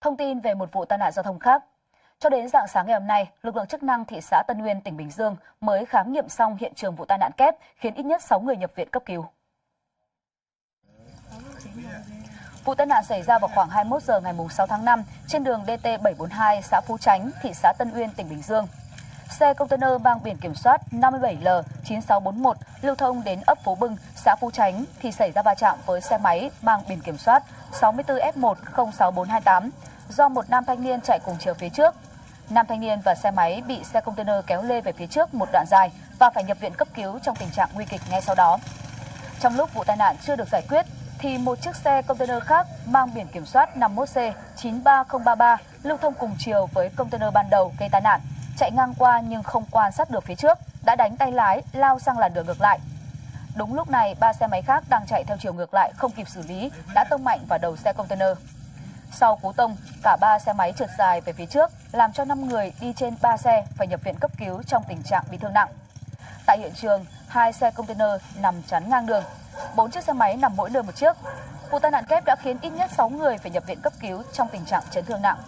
Thông tin về một vụ tai nạn giao thông khác. Cho đến dạng sáng ngày hôm nay, lực lượng chức năng thị xã Tân Uyên, tỉnh Bình Dương mới khám nghiệm xong hiện trường vụ tai nạn kép khiến ít nhất 6 người nhập viện cấp cứu. Vụ tai nạn xảy ra vào khoảng 21 giờ ngày 6 tháng 5 trên đường DT742 xã Phú Chánh, thị xã Tân Uyên, tỉnh Bình Dương. Xe container mang biển kiểm soát 57L9641 lưu thông đến ấp Phú Bưng, xã Phú Chánh thì xảy ra va chạm với xe máy mang biển kiểm soát 64F1 do một nam thanh niên chạy cùng chiều phía trước. Nam thanh niên và xe máy bị xe container kéo lê về phía trước một đoạn dài và phải nhập viện cấp cứu trong tình trạng nguy kịch ngay sau đó. Trong lúc vụ tai nạn chưa được giải quyết, thì một chiếc xe container khác mang biển kiểm soát 51C 93033 lưu thông cùng chiều với container ban đầu gây tai nạn, chạy ngang qua nhưng không quan sát được phía trước, đã đánh tay lái lao sang làn đường ngược lại. Đúng lúc này, ba xe máy khác đang chạy theo chiều ngược lại không kịp xử lý, đã tông mạnh vào đầu xe container. Sau cú tông, cả ba xe máy trượt dài về phía trước, làm cho 5 người đi trên 3 xe phải nhập viện cấp cứu trong tình trạng bị thương nặng. Tại hiện trường, hai xe container nằm chắn ngang đường, bốn chiếc xe máy nằm mỗi nơi một chiếc. Vụ tai nạn kép đã khiến ít nhất 6 người phải nhập viện cấp cứu trong tình trạng chấn thương nặng.